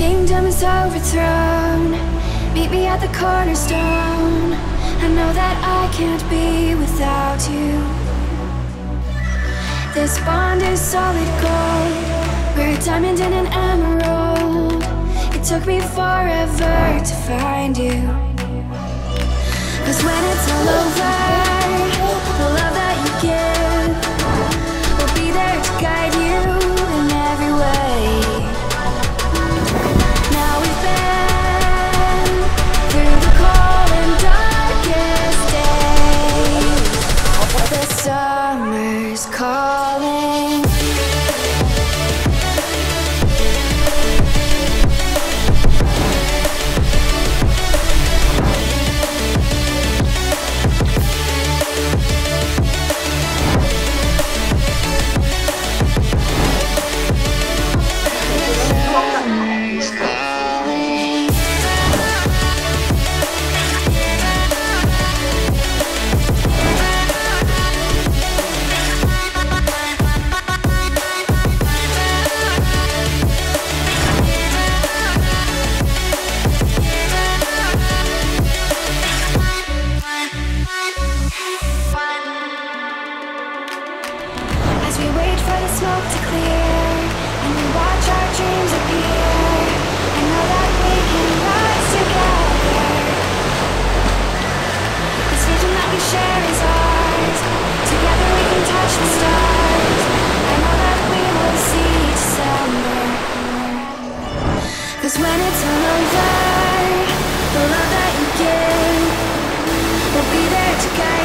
kingdom is overthrown, meet me at the cornerstone. I know that I can't be without you. This bond is solid gold. We're a diamond and an emerald. It took me forever to find you. Cause when it's all over, summer's Cause when it's all over, the love that you give will be there to guide.